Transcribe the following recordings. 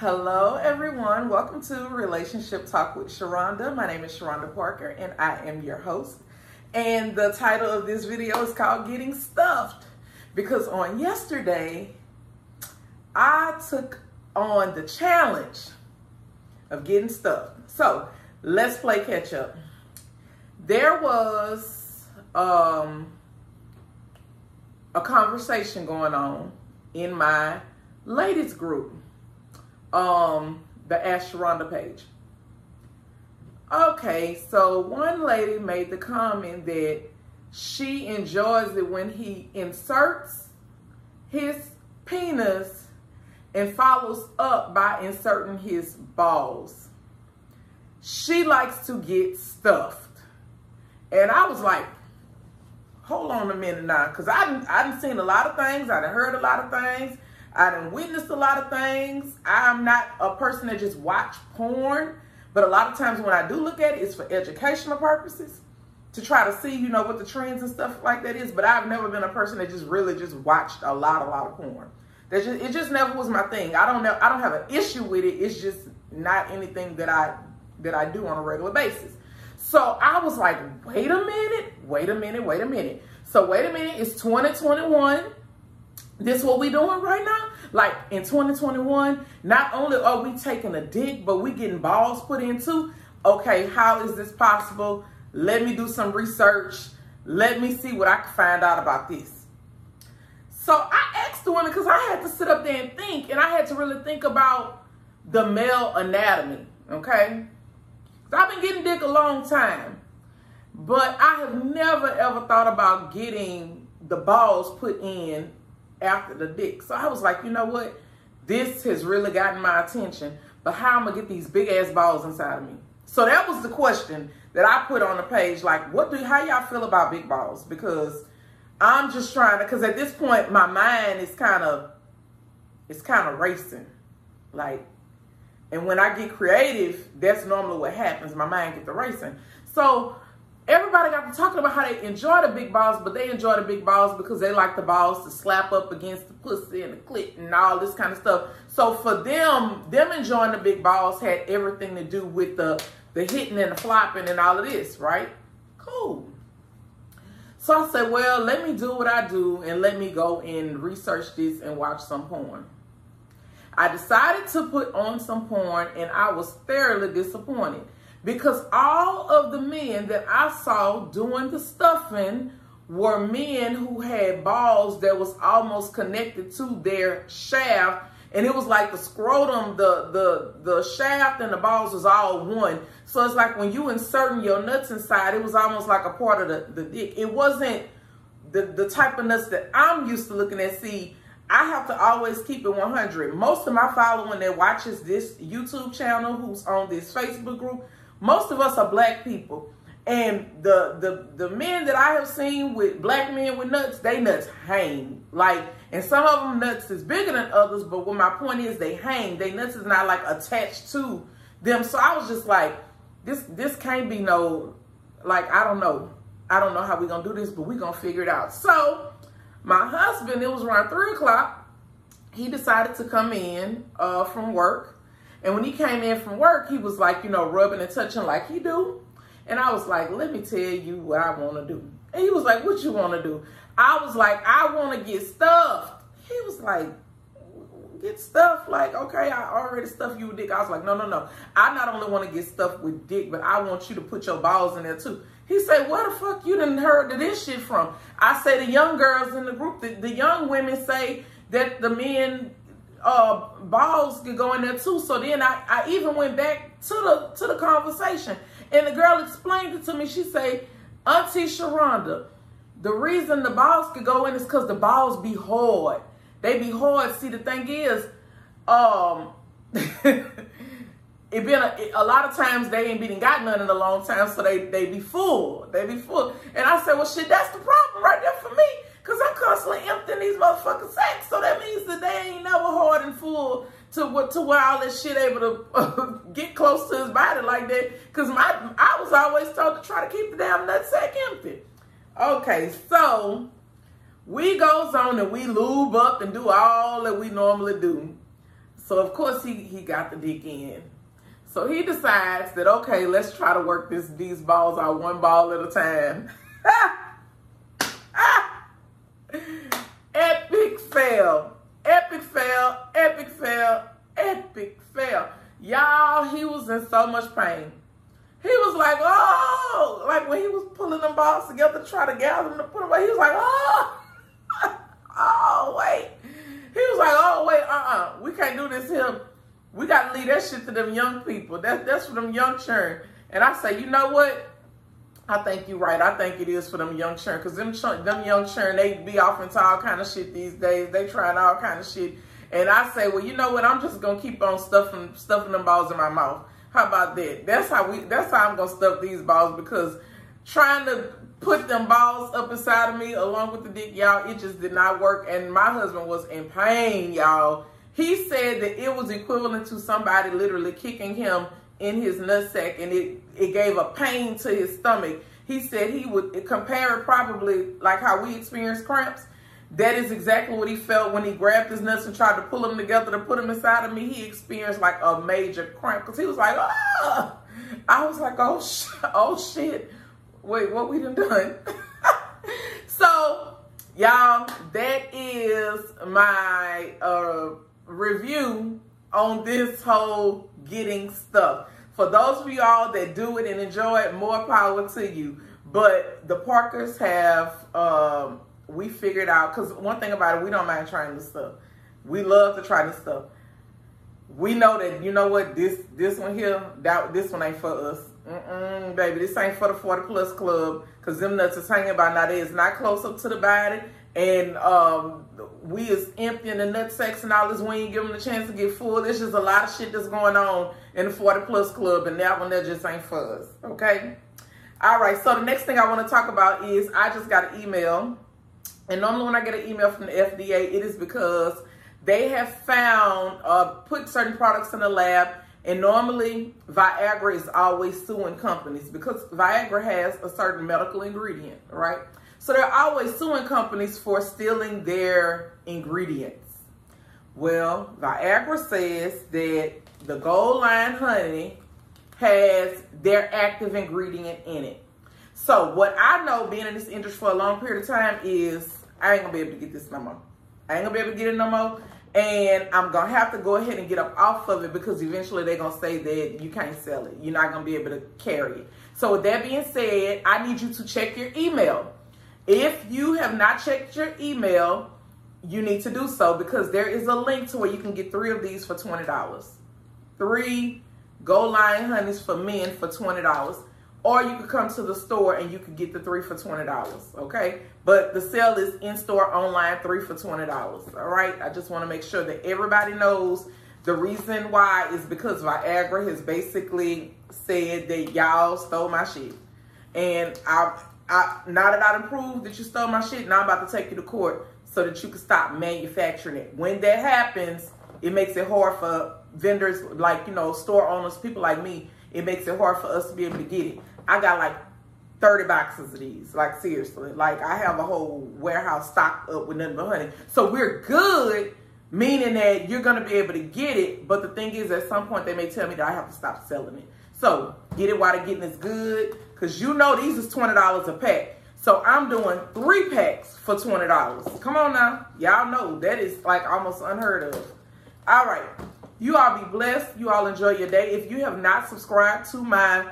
Hello, everyone. Welcome to Relationship Talk with Sharonda. My name is Sharonda Parker, and I am your host. And the title of this video is called Getting Stuffed because on yesterday, I took on the challenge of getting stuffed. So let's play catch up. There was um, a conversation going on in my ladies group um, the Ask Sharonda page. Okay, so one lady made the comment that she enjoys it when he inserts his penis and follows up by inserting his balls. She likes to get stuffed. And I was like, hold on a minute now, because I I've seen a lot of things, I've heard a lot of things. I done witnessed a lot of things. I'm not a person that just watch porn, but a lot of times when I do look at it, it's for educational purposes to try to see, you know, what the trends and stuff like that is. But I've never been a person that just really just watched a lot, a lot of porn. That just it just never was my thing. I don't know. I don't have an issue with it. It's just not anything that I that I do on a regular basis. So I was like, wait a minute, wait a minute, wait a minute. So wait a minute, it's 2021. This what we doing right now? Like in 2021, not only are we taking a dick, but we getting balls put into. Okay, how is this possible? Let me do some research. Let me see what I can find out about this. So I asked the woman because I had to sit up there and think, and I had to really think about the male anatomy. Okay, I've been getting dick a long time, but I have never ever thought about getting the balls put in after the dick. So I was like, you know what? This has really gotten my attention. But how am I gonna get these big ass balls inside of me? So that was the question that I put on the page. Like, what do how y'all feel about big balls? Because I'm just trying to because at this point my mind is kind of it's kind of racing. Like, and when I get creative, that's normally what happens. My mind gets to racing. So everybody got to talking about how they enjoy the big balls, but they enjoy the big balls because they like the balls to slap up against the pussy and the clit and all this kind of stuff. So for them, them enjoying the big balls had everything to do with the the hitting and the flopping and all of this, right? Cool. So I said, well, let me do what I do and let me go and research this and watch some porn. I decided to put on some porn and I was thoroughly disappointed because all of the men that I saw doing the stuffing were men who had balls that was almost connected to their shaft. And it was like the scrotum the the the shaft and the balls was all one. So it's like when you inserting your nuts inside it was almost like a part of the, the dick. It wasn't the the type of nuts that i'm used to looking at. See i have to always keep it 100 most of my following that watches this youtube channel who's on this facebook group most of us are black people. And the the the men that I have seen with black men with nuts, they nuts hang. Like, and some of them nuts is bigger than others, but what my point is, they hang. They nuts is not like attached to them. So I was just like, this this can't be no, like I don't know, I don't know how we're gonna do this, but we're gonna figure it out. So my husband, it was around three o'clock. He decided to come in uh, from work and when he came in from work, he was like, you know, rubbing and touching like he do. And I was like, let me tell you what I want to do. And he was like, what you want to do? I was like, I want to get stuffed. He was like, get stuffed? Like, okay, I already stuffed you with dick. I was like, no, no, no. I not only want to get stuffed with dick, but I want you to put your balls in there too. He said, where the fuck you didn't heard of this shit from? I say the young girls in the group, the, the young women say that the men uh, balls could go in there too. So then I, I even went back to the to the conversation, and the girl explained it to me. She say, Auntie Sharonda, the reason the balls could go in is because the balls be hard. They be hard. See, the thing is, um, it been a, a, lot of times they ain't been got none in a long time, so they they be full. They be full. And I said, well, shit, that's the problem right there for me. Constantly emptying these motherfucking sacks. So that means that they ain't never hard and full to what to where all this shit able to get close to his body like that. Because my I was always told to try to keep the damn nut sack empty. Okay, so we goes on and we lube up and do all that we normally do. So of course he he got the dick in. So he decides that okay, let's try to work this these balls out one ball at a time. epic fail. Epic fail. Epic fail. Epic fail. Y'all, he was in so much pain. He was like, oh, like when he was pulling them balls together, to try to gather them to put away. He was like, oh, oh, wait. He was like, oh, wait, uh-uh. We can't do this here. We got to leave that shit to them young people. That, that's for them young children. And I say, you know what? I think you're right. I think it is for them young children. Because them, them young children, they be off into all kind of shit these days. They trying all kind of shit. And I say, well, you know what? I'm just to keep on stuffing, stuffing them balls in my mouth. How about that? That's how we. That's how I'm gonna stuff these balls because trying to put them balls up inside of me along with the dick, y'all, it just did not work. And my husband was in pain, y'all. He said that it was equivalent to somebody literally kicking him in his nutsack, and it it gave a pain to his stomach. He said he would compare it probably like how we experience cramps. That is exactly what he felt when he grabbed his nuts and tried to pull them together to put them inside of me. He experienced like a major cramp because he was like, ah. I was like, oh, sh oh shit. Wait, what we done done? so, y'all, that is my uh, review on this whole getting stuff. For those of y'all that do it and enjoy it, more power to you. But the Parkers have um, we figured out because one thing about it, we don't mind trying this stuff. We love to try this stuff. We know that you know what this this one here that this one ain't for us. Mm-mm, baby, this ain't for the 40 plus club because them nuts is hanging by now. They is not close up to the body. And um, we is emptying the nut sex and all this. We ain't give them the chance to get full. There's just a lot of shit that's going on in the 40 plus club. And that one that just ain't for us. Okay? All right. So the next thing I want to talk about is I just got an email and normally when I get an email from the FDA, it is because they have found, uh, put certain products in the lab, and normally Viagra is always suing companies because Viagra has a certain medical ingredient, right? So they're always suing companies for stealing their ingredients. Well, Viagra says that the Gold Lion honey has their active ingredient in it. So what I know being in this industry for a long period of time is I ain't gonna be able to get this no more. I ain't gonna be able to get it no more. And I'm gonna have to go ahead and get up off of it because eventually they're gonna say that you can't sell it. You're not gonna be able to carry it. So with that being said, I need you to check your email. If you have not checked your email, you need to do so because there is a link to where you can get three of these for $20. Three Gold Lion Honeys for men for $20 or you could come to the store and you could get the three for $20, okay? But the sale is in-store, online, three for $20, all right? I just want to make sure that everybody knows the reason why is because Viagra has basically said that y'all stole my shit. And I, I, now that I proved that you stole my shit, now I'm about to take you to court so that you can stop manufacturing it. When that happens, it makes it hard for vendors like, you know, store owners, people like me, it makes it hard for us to be able to get it. I got like 30 boxes of these. Like seriously. Like I have a whole warehouse stocked up with nothing but honey. So we're good, meaning that you're gonna be able to get it. But the thing is at some point they may tell me that I have to stop selling it. So get it while the getting is good. Cause you know these is $20 a pack. So I'm doing three packs for $20. Come on now. Y'all know that is like almost unheard of. All right. You all be blessed. You all enjoy your day. If you have not subscribed to my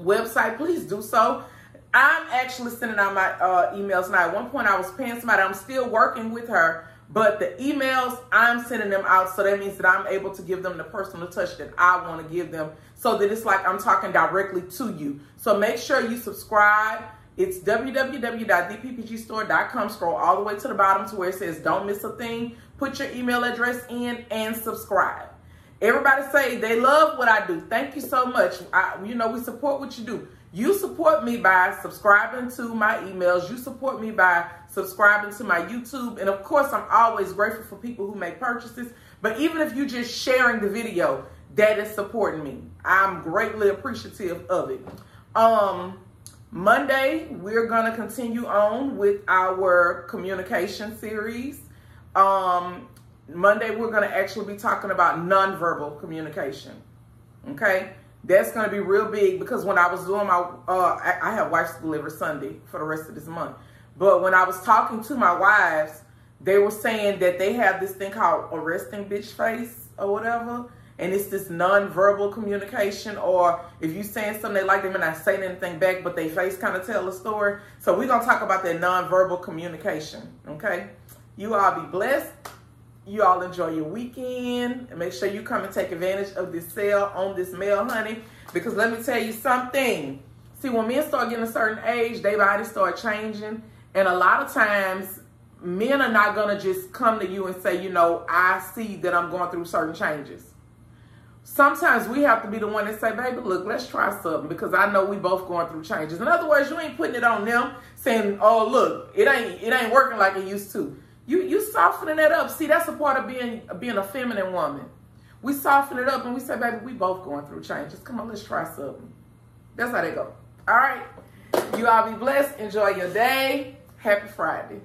website, please do so. I'm actually sending out my uh, emails now. At one point, I was paying somebody. I'm still working with her, but the emails I'm sending them out, so that means that I'm able to give them the personal touch that I want to give them, so that it's like I'm talking directly to you. So make sure you subscribe. It's www.dppgstore.com. Scroll all the way to the bottom to where it says "Don't miss a thing." Put your email address in and subscribe. Everybody say they love what I do. Thank you so much. I, you know, we support what you do. You support me by subscribing to my emails. You support me by subscribing to my YouTube. And of course, I'm always grateful for people who make purchases. But even if you're just sharing the video, that is supporting me. I'm greatly appreciative of it. Um, Monday, we're going to continue on with our communication series. Um, Monday we're going to actually be talking about nonverbal communication. Okay? That's going to be real big because when I was doing my, uh, I, I have wife school every Sunday for the rest of this month. But when I was talking to my wives, they were saying that they have this thing called arresting bitch face or whatever. And it's this non-verbal communication, or if you saying something they like, they may not say anything back, but they face kind of tell a story. So we're gonna talk about that non-verbal communication. Okay, you all be blessed. You all enjoy your weekend, and make sure you come and take advantage of this sale on this male, honey. Because let me tell you something. See, when men start getting a certain age, their bodies start changing, and a lot of times men are not going to just come to you and say, you know, I see that I'm going through certain changes. Sometimes we have to be the one that say, baby, look, let's try something because I know we both going through changes. In other words, you ain't putting it on them saying, oh, look, it ain't it ain't working like it used to. You you softening that up. See, that's a part of being being a feminine woman. We soften it up and we say, baby, we both going through changes. Come on, let's try something. That's how they go. All right. You all be blessed. Enjoy your day. Happy Friday.